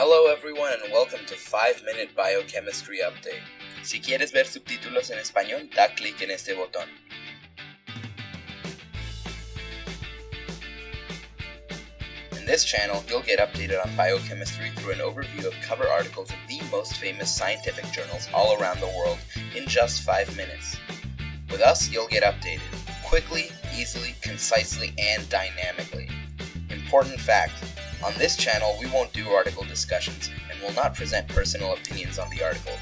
Hello everyone and welcome to 5 Minute Biochemistry Update. Si quieres ver subtítulos en español, da clic en este botón. In this channel, you'll get updated on biochemistry through an overview of cover articles of the most famous scientific journals all around the world in just 5 minutes. With us, you'll get updated quickly, easily, concisely, and dynamically. Important fact on this channel, we won't do article discussions and will not present personal opinions on the article.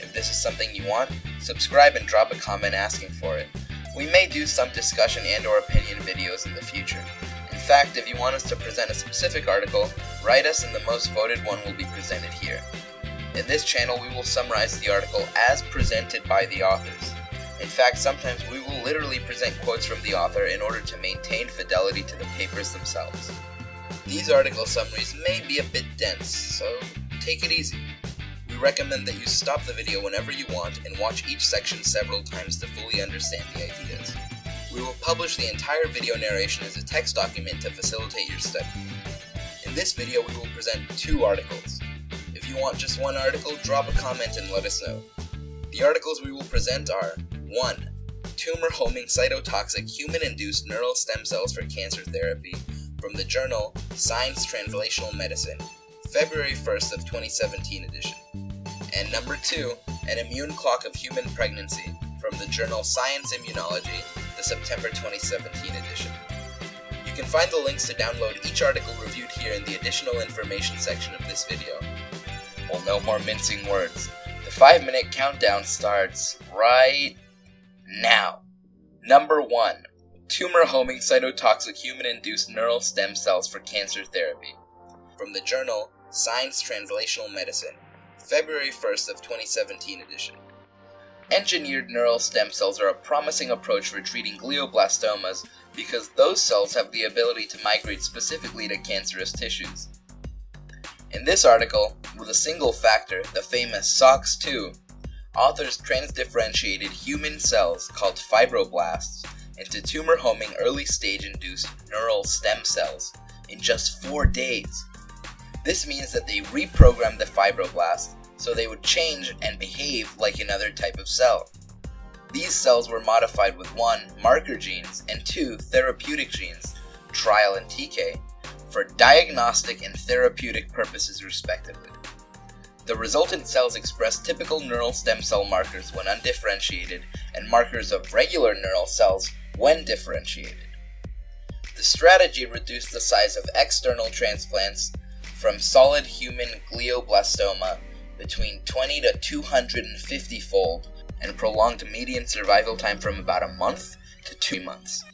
If this is something you want, subscribe and drop a comment asking for it. We may do some discussion and or opinion videos in the future. In fact, if you want us to present a specific article, write us and the most voted one will be presented here. In this channel, we will summarize the article as presented by the authors. In fact, sometimes we will literally present quotes from the author in order to maintain fidelity to the papers themselves. These article summaries may be a bit dense, so take it easy. We recommend that you stop the video whenever you want and watch each section several times to fully understand the ideas. We will publish the entire video narration as a text document to facilitate your study. In this video, we will present two articles. If you want just one article, drop a comment and let us know. The articles we will present are 1. Tumor homing cytotoxic human induced neural stem cells for cancer therapy from the journal Science Translational Medicine, February 1st of 2017 edition. And number 2, An Immune Clock of Human Pregnancy from the journal Science Immunology, the September 2017 edition. You can find the links to download each article reviewed here in the additional information section of this video. Well, no more mincing words. The 5 minute countdown starts right now. Number 1 Tumor homing cytotoxic human induced neural stem cells for cancer therapy. From the journal Science Translational Medicine, February 1st of 2017 edition. Engineered neural stem cells are a promising approach for treating glioblastomas because those cells have the ability to migrate specifically to cancerous tissues. In this article, with a single factor, the famous SOX2, authors transdifferentiated human cells called fibroblasts into tumor homing early stage induced neural stem cells in just four days. This means that they reprogrammed the fibroblast so they would change and behave like another type of cell. These cells were modified with 1. marker genes and 2. therapeutic genes, TRAIL and TK, for diagnostic and therapeutic purposes respectively. The resultant cells express typical neural stem cell markers when undifferentiated and markers of regular neural cells when differentiated. The strategy reduced the size of external transplants from solid human glioblastoma between 20 to 250 fold and prolonged median survival time from about a month to two months.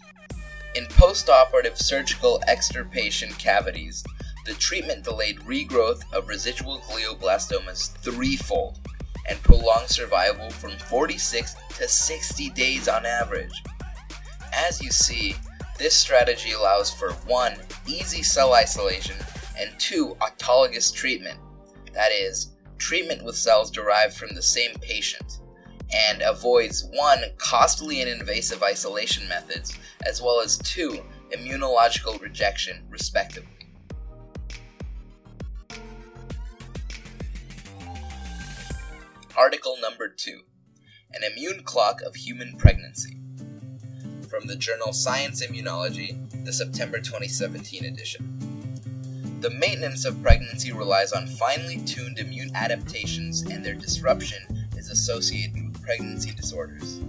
In postoperative surgical extirpation cavities, the treatment delayed regrowth of residual glioblastomas threefold and prolonged survival from 46 to 60 days on average. As you see, this strategy allows for 1. easy cell isolation and 2. autologous treatment, that is, treatment with cells derived from the same patient, and avoids 1. costly and invasive isolation methods, as well as 2. immunological rejection, respectively. Article number 2 An Immune Clock of Human Pregnancy from the journal Science Immunology, the September 2017 edition. The maintenance of pregnancy relies on finely tuned immune adaptations, and their disruption is associated with pregnancy disorders.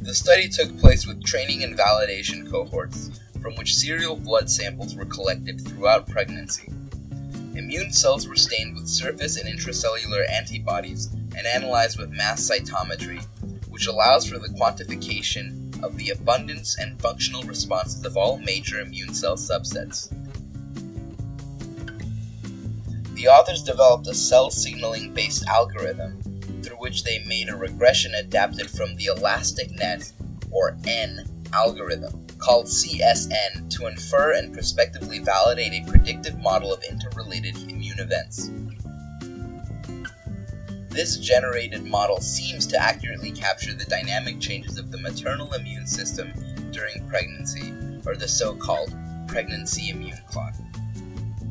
The study took place with training and validation cohorts, from which serial blood samples were collected throughout pregnancy. Immune cells were stained with surface and intracellular antibodies and analyzed with mass cytometry, which allows for the quantification of the abundance and functional responses of all major immune cell subsets. The authors developed a cell signaling based algorithm through which they made a regression adapted from the elastic net, or N, algorithm, called CSN, to infer and prospectively validate a predictive model of interrelated immune events. This generated model seems to accurately capture the dynamic changes of the maternal immune system during pregnancy, or the so called pregnancy immune clock.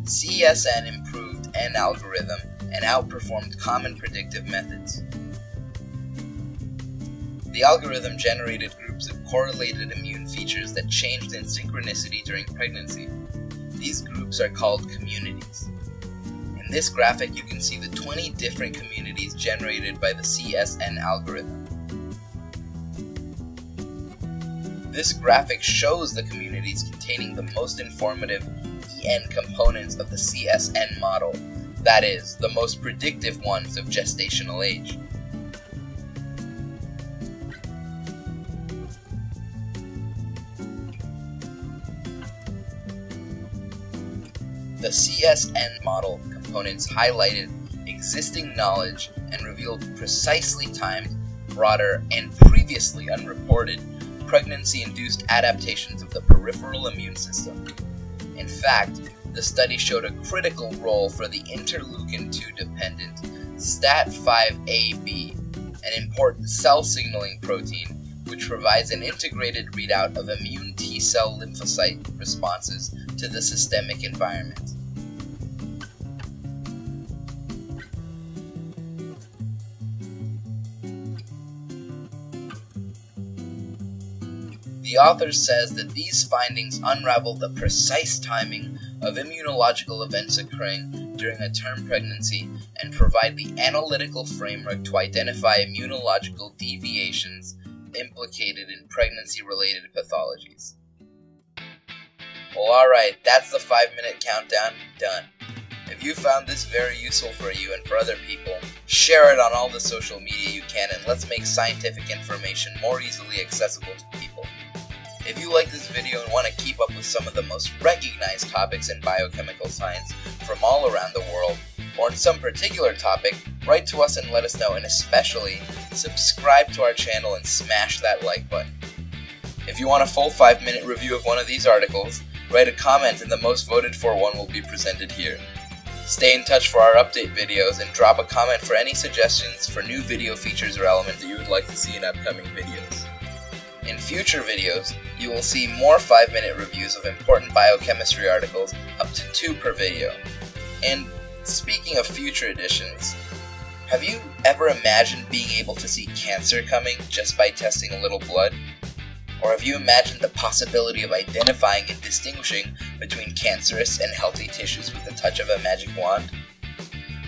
CSN improved CSN algorithm and outperformed common predictive methods. The algorithm generated groups of correlated immune features that changed in synchronicity during pregnancy. These groups are called communities. In this graphic, you can see the 20 different communities generated by the CSN algorithm. This graphic shows the communities containing the most informative EN components of the CSN model, that is, the most predictive ones of gestational age. The CSN model components highlighted existing knowledge and revealed precisely timed, broader, and previously unreported pregnancy induced adaptations of the peripheral immune system. In fact, the study showed a critical role for the interleukin 2 dependent STAT5AB, an important cell signaling protein which provides an integrated readout of immune T cell lymphocyte responses to the systemic environment. The author says that these findings unravel the precise timing of immunological events occurring during a term pregnancy and provide the analytical framework to identify immunological deviations implicated in pregnancy related pathologies. Well, alright, that's the 5 minute countdown done. If you found this very useful for you and for other people, share it on all the social media you can and let's make scientific information more easily accessible to people. If you like this video and want to keep up with some of the most recognized topics in biochemical science from all around the world, or in some particular topic, write to us and let us know, and especially, subscribe to our channel and smash that like button. If you want a full 5 minute review of one of these articles, write a comment and the most voted for one will be presented here. Stay in touch for our update videos and drop a comment for any suggestions for new video features or elements that you would like to see in upcoming videos. In future videos, you will see more 5 minute reviews of important biochemistry articles, up to 2 per video. And speaking of future editions, have you ever imagined being able to see cancer coming just by testing a little blood? Or have you imagined the possibility of identifying and distinguishing between cancerous and healthy tissues with the touch of a magic wand?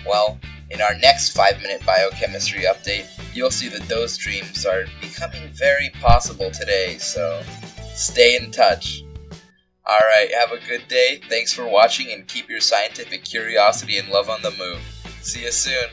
Well, in our next 5 minute biochemistry update, you'll see that those dreams are becoming very possible today, so stay in touch. Alright, have a good day, thanks for watching, and keep your scientific curiosity and love on the move. See you soon.